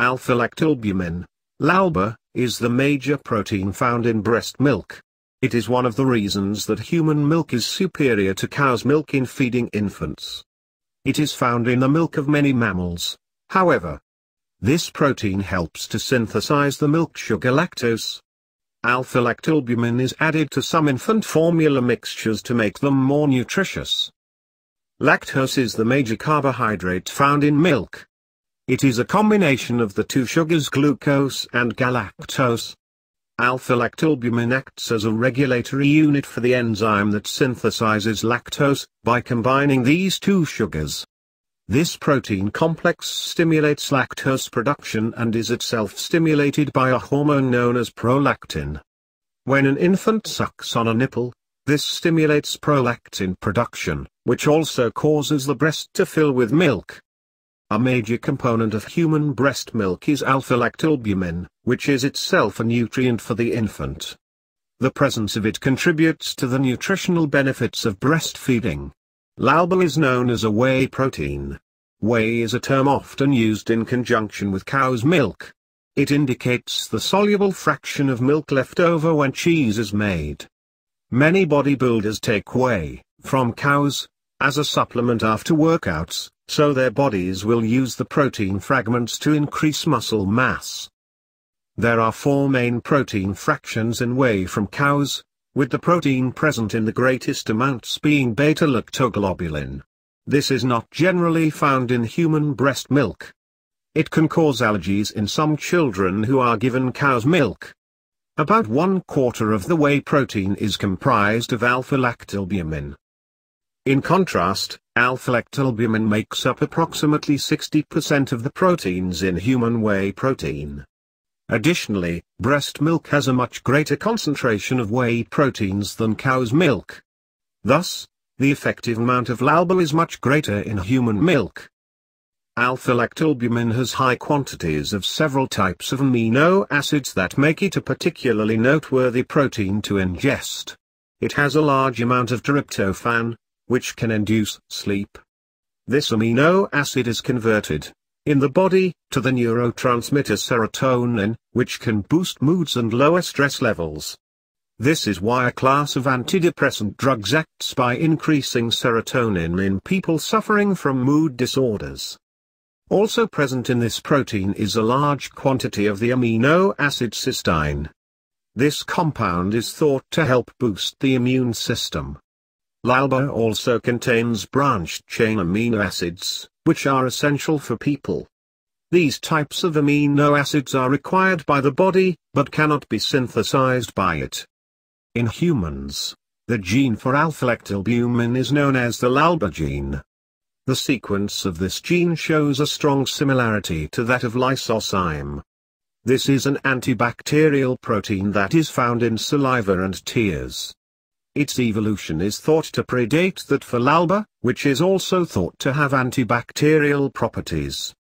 Alpha-lactalbumin, LALBA, is the major protein found in breast milk. It is one of the reasons that human milk is superior to cow's milk in feeding infants. It is found in the milk of many mammals, however. This protein helps to synthesize the milk sugar lactose. Alpha-lactalbumin is added to some infant formula mixtures to make them more nutritious. Lactose is the major carbohydrate found in milk. It is a combination of the two sugars glucose and galactose. Alpha-lactalbumin acts as a regulatory unit for the enzyme that synthesizes lactose, by combining these two sugars. This protein complex stimulates lactose production and is itself stimulated by a hormone known as prolactin. When an infant sucks on a nipple, this stimulates prolactin production, which also causes the breast to fill with milk. A major component of human breast milk is alpha-lactalbumin, which is itself a nutrient for the infant. The presence of it contributes to the nutritional benefits of breastfeeding. LALBA is known as a whey protein. Whey is a term often used in conjunction with cow's milk. It indicates the soluble fraction of milk left over when cheese is made. Many bodybuilders take whey, from cows, as a supplement after workouts, so their bodies will use the protein fragments to increase muscle mass. There are four main protein fractions in whey from cows, with the protein present in the greatest amounts being beta-lactoglobulin. This is not generally found in human breast milk. It can cause allergies in some children who are given cow's milk. About one quarter of the whey protein is comprised of alpha-lactalbumin. In contrast, alpha-lactalbumin makes up approximately 60% of the proteins in human whey protein. Additionally, breast milk has a much greater concentration of whey proteins than cow's milk. Thus, the effective amount of LALBA is much greater in human milk. Alpha-lactalbumin has high quantities of several types of amino acids that make it a particularly noteworthy protein to ingest. It has a large amount of tryptophan, which can induce sleep. This amino acid is converted, in the body, to the neurotransmitter serotonin, which can boost moods and lower stress levels. This is why a class of antidepressant drugs acts by increasing serotonin in people suffering from mood disorders. Also present in this protein is a large quantity of the amino acid cysteine. This compound is thought to help boost the immune system. LALBA also contains branched-chain amino acids, which are essential for people. These types of amino acids are required by the body, but cannot be synthesized by it. In humans, the gene for alpha-lactalbumin is known as the LALBA gene. The sequence of this gene shows a strong similarity to that of lysozyme. This is an antibacterial protein that is found in saliva and tears. Its evolution is thought to predate that for LALBA, which is also thought to have antibacterial properties.